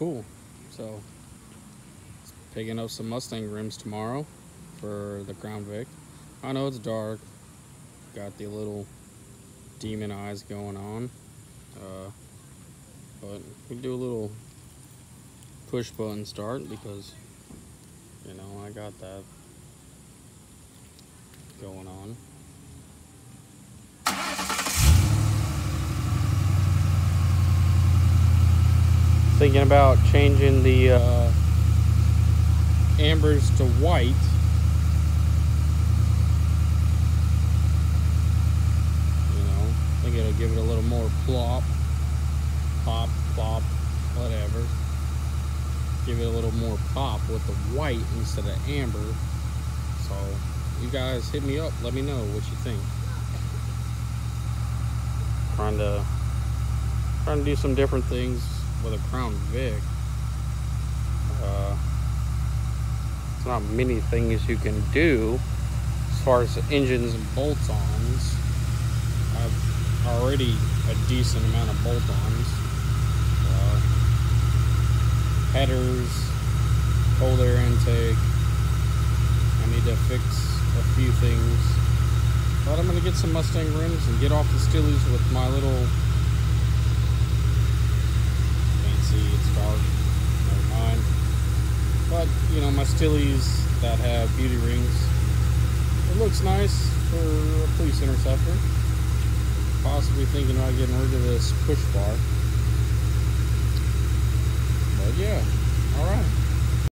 Cool. So, picking up some Mustang rims tomorrow for the Crown Vic. I know it's dark. Got the little demon eyes going on. Uh, but we do a little push button start because, you know, I got that going on. Thinking about changing the uh, ambers to white. You know, I think it'll give it a little more plop, pop, plop, whatever. Give it a little more pop with the white instead of amber. So, you guys hit me up. Let me know what you think. Trying to trying to do some different things with a Crown Vic. Uh, it's not many things you can do as far as engines and bolt-ons. I've already a decent amount of bolt-ons. Uh, headers, cold air intake. I need to fix a few things. But I'm gonna get some Mustang rims and get off the Steelies with my little But you know, my Steelies that have beauty rings. It looks nice for a police interceptor. Possibly thinking about getting rid of this push bar.